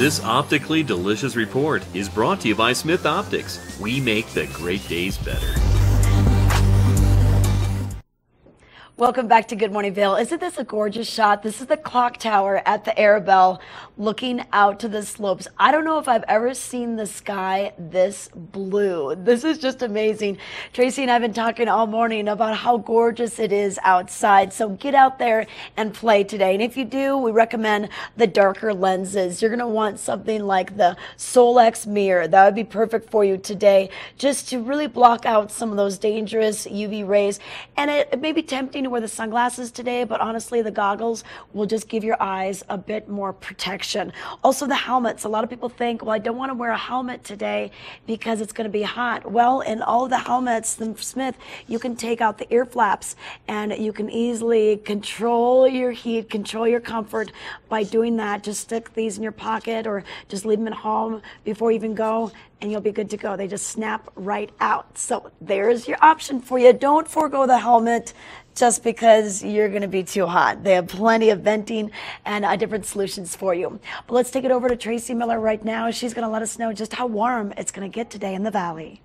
This optically delicious report is brought to you by Smith Optics. We make the great days better. Welcome back to Good Morning Vail. Isn't this a gorgeous shot? This is the clock tower at the Arrabelle looking out to the slopes. I don't know if I've ever seen the sky this blue. This is just amazing. Tracy and I have been talking all morning about how gorgeous it is outside. So get out there and play today. And if you do, we recommend the darker lenses. You're going to want something like the Sol-X mirror. That would be perfect for you today just to really block out some of those dangerous UV rays. And it, it may be tempting to wear the sunglasses today, but honestly, the goggles will just give your eyes a bit more protection. Also, the helmets. A lot of people think, well, I don't want to wear a helmet today because it's going to be hot. Well, in all the helmets, the Smith, you can take out the ear flaps and you can easily control your heat, control your comfort by doing that. Just stick these in your pocket or just leave them at home before you even go and you'll be good to go. They just snap right out. So there's your option for you. Don't forego the helmet just because you're going to be too hot. They have plenty of venting and uh, different solutions for you. But let's take it over to Tracy Miller right now. She's going to let us know just how warm it's going to get today in the valley.